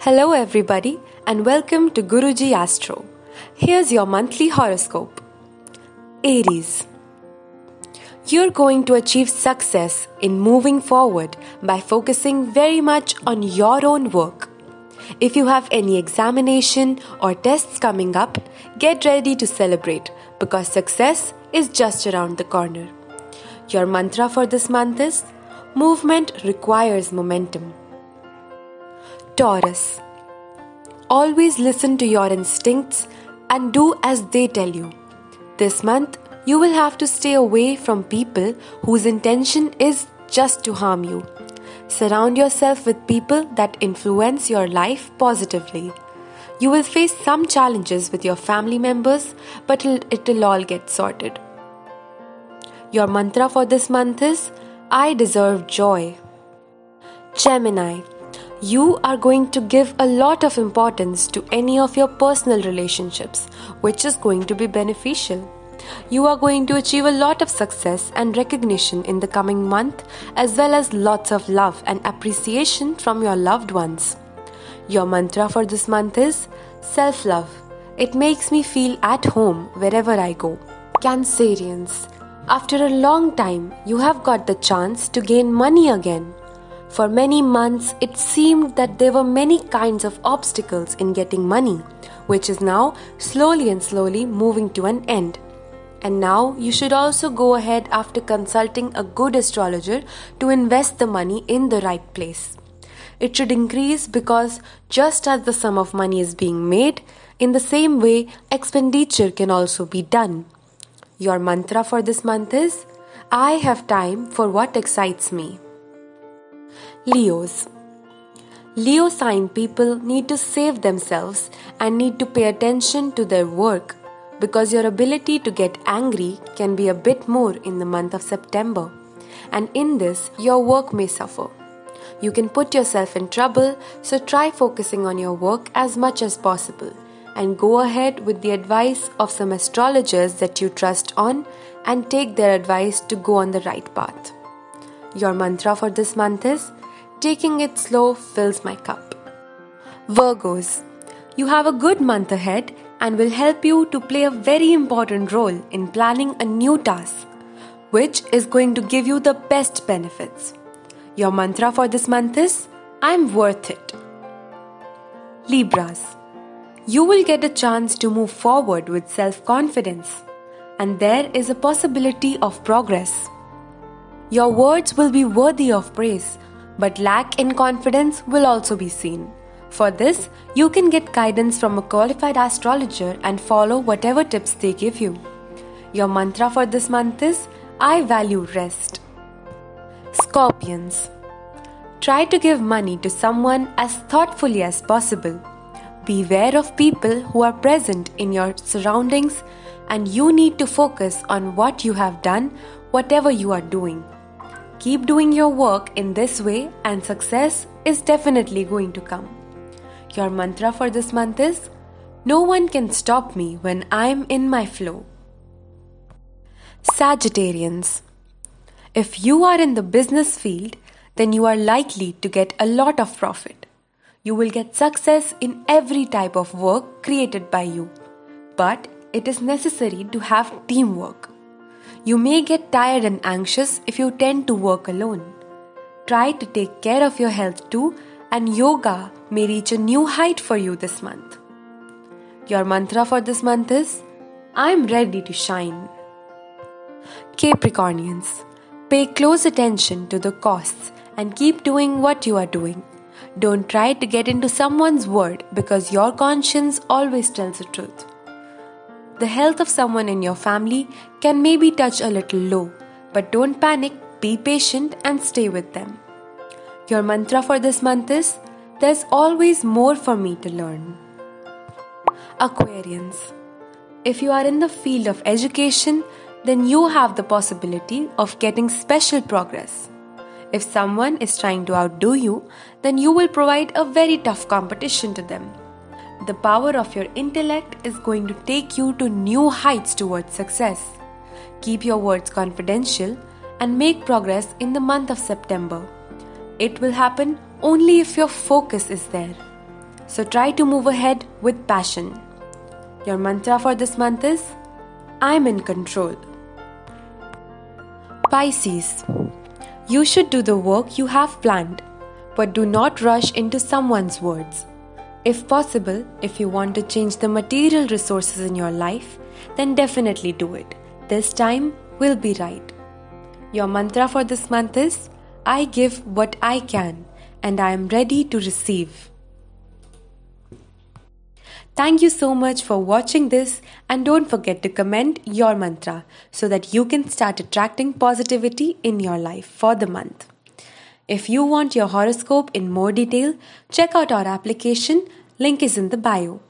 Hello, everybody, and welcome to Guruji Astro. Here's your monthly horoscope Aries. You're going to achieve success in moving forward by focusing very much on your own work. If you have any examination or tests coming up, get ready to celebrate because success is just around the corner. Your mantra for this month is Movement requires momentum. Taurus. Always listen to your instincts and do as they tell you. This month, you will have to stay away from people whose intention is just to harm you. Surround yourself with people that influence your life positively. You will face some challenges with your family members, but it will all get sorted. Your mantra for this month is I deserve joy. Gemini. You are going to give a lot of importance to any of your personal relationships, which is going to be beneficial. You are going to achieve a lot of success and recognition in the coming month, as well as lots of love and appreciation from your loved ones. Your mantra for this month is self love. It makes me feel at home wherever I go. Cancerians. After a long time, you have got the chance to gain money again. For many months, it seemed that there were many kinds of obstacles in getting money, which is now slowly and slowly moving to an end. And now you should also go ahead after consulting a good astrologer to invest the money in the right place. It should increase because just as the sum of money is being made, in the same way, expenditure can also be done. Your mantra for this month is I have time for what excites me. Leos. Leo sign people need to save themselves and need to pay attention to their work because your ability to get angry can be a bit more in the month of September. And in this, your work may suffer. You can put yourself in trouble, so try focusing on your work as much as possible and go ahead with the advice of some astrologers that you trust on and take their advice to go on the right path. Your mantra for this month is Taking it slow fills my cup. Virgos, you have a good month ahead and will help you to play a very important role in planning a new task, which is going to give you the best benefits. Your mantra for this month is I'm worth it. Libras, you will get a chance to move forward with self confidence, and there is a possibility of progress. Your words will be worthy of praise but lack in confidence will also be seen. For this, you can get guidance from a qualified astrologer and follow whatever tips they give you. Your mantra for this month is I value rest. Scorpions. Try to give money to someone as thoughtfully as possible. Beware of people who are present in your surroundings, and you need to focus on what you have done, whatever you are doing. Keep doing your work in this way, and success is definitely going to come. Your mantra for this month is No one can stop me when I'm in my flow. Sagittarians. If you are in the business field, then you are likely to get a lot of profit. You will get success in every type of work created by you. But it is necessary to have teamwork. You may get tired and anxious if you tend to work alone. Try to take care of your health too, and yoga may reach a new height for you this month. Your mantra for this month is I'm ready to shine. Capricornians, pay close attention to the costs and keep doing what you are doing. Don't try to get into someone's word because your conscience always tells the truth the health of someone in your family can maybe touch a little low, but don't panic, be patient, and stay with them. Your mantra for this month is There's always more for me to learn. Aquarians. If you are in the field of education, then you have the possibility of getting special progress. If someone is trying to outdo you, then you will provide a very tough competition to them the power of your intellect is going to take you to new heights towards success. Keep your words confidential and make progress in the month of September. It will happen only if your focus is there. So try to move ahead with passion. Your mantra for this month is I'm in control. Pisces. You should do the work you have planned, but do not rush into someone's words. If possible, if you want to change the material resources in your life, then definitely do it. This time will be right. Your mantra for this month is I give what I can and I am ready to receive. Thank you so much for watching this and don't forget to comment your mantra so that you can start attracting positivity in your life for the month. If you want your horoscope in more detail, check out our application. Link is in the bio.